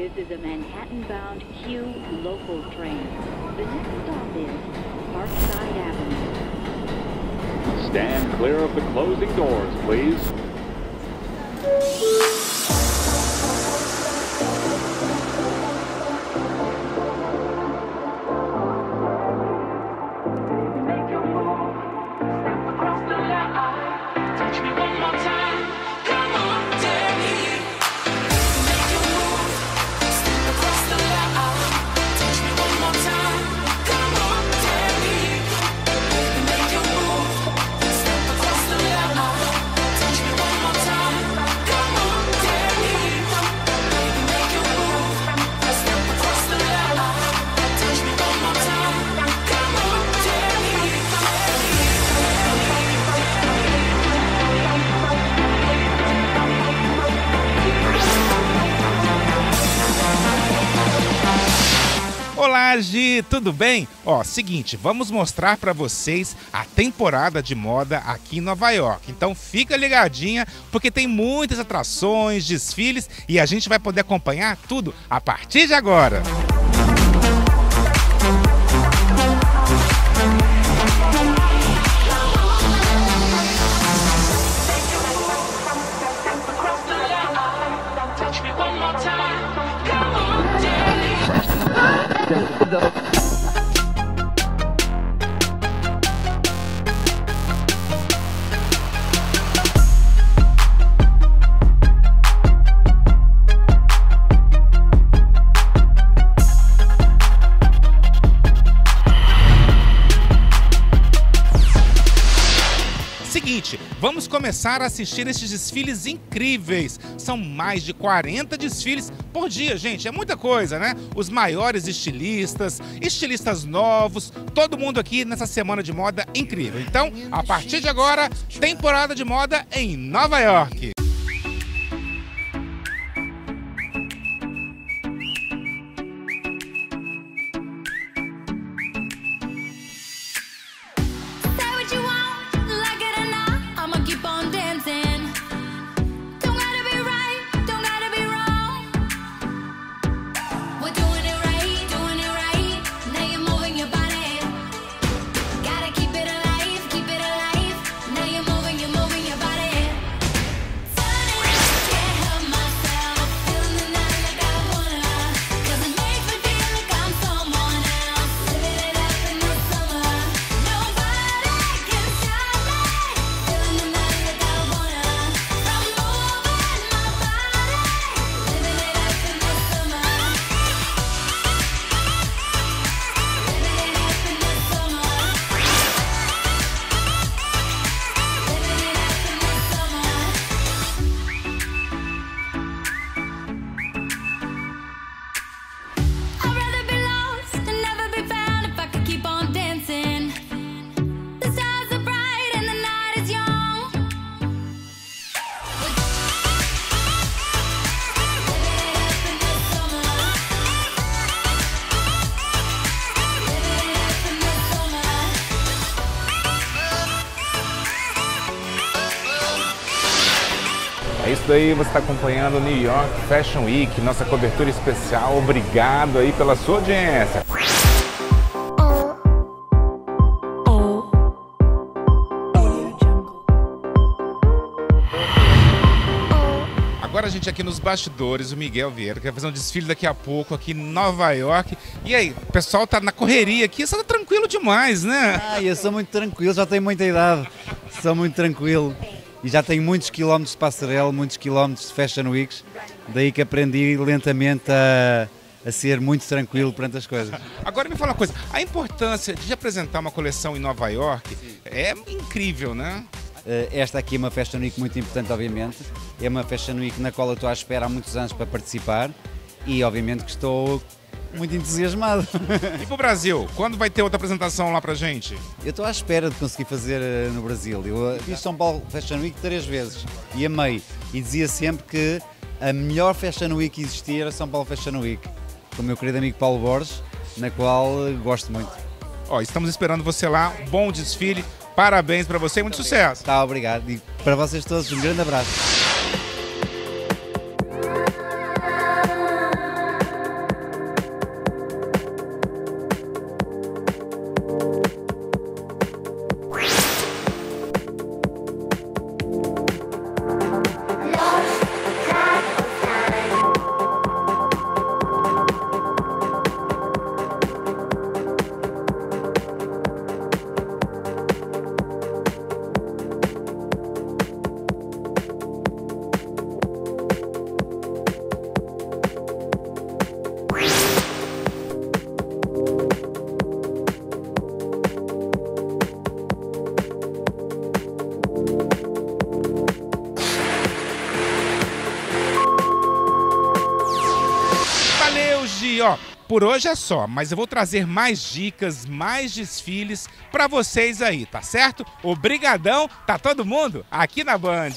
This is a Manhattan-bound Q local train. The next stop is Parkside Avenue. Stand clear of the closing doors, please. Gi, tudo bem? Ó, seguinte, vamos mostrar para vocês a temporada de moda aqui em Nova York. Então fica ligadinha, porque tem muitas atrações, desfiles e a gente vai poder acompanhar tudo a partir de agora. Obrigado. Vamos começar a assistir esses desfiles incríveis. São mais de 40 desfiles por dia, gente. É muita coisa, né? Os maiores estilistas, estilistas novos, todo mundo aqui nessa semana de moda incrível. Então, a partir de agora, temporada de moda em Nova York. Isso daí, você está acompanhando o New York Fashion Week, nossa cobertura especial. Obrigado aí pela sua audiência. Agora a gente aqui nos bastidores, o Miguel Vieira, que vai fazer um desfile daqui a pouco aqui em Nova York. E aí, o pessoal tá na correria aqui, você tá tranquilo demais, né? Ah, eu sou muito tranquilo, já tenho muita idade, sou muito tranquilo e já tenho muitos quilómetros de passarela, muitos quilómetros de Fashion Weeks, daí que aprendi lentamente a, a ser muito tranquilo perante as coisas. Agora me fala uma coisa, a importância de apresentar uma coleção em Nova York é incrível, né? Eh, Esta aqui é uma Fashion Week muito importante, obviamente, é uma Fashion Week na qual eu estou à espera há muitos anos para participar e obviamente que estou muito entusiasmado. E pro Brasil, quando vai ter outra apresentação lá pra gente? Eu estou à espera de conseguir fazer eh, no Brasil. Eu eh, fiz São Paulo Fashion Week três vezes e amei. E dizia sempre que a melhor Fashion Week que existia era São Paulo Fashion Week, com o meu querido amigo Paulo Borges, na qual eh, gosto muito. Ó, estamos esperando você lá, bom desfile, parabéns pra você e muito sucesso. Tá, obrigado. E para vocês todos, um grande abraço. hoje, ó. Por hoje é só, mas eu vou trazer mais dicas, mais desfiles para vocês aí, tá certo? Obrigadão, tá todo mundo aqui na Band.